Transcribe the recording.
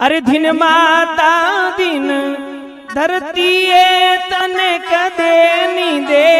अरे दिन माता दिन धरती तन तने कदे नी दे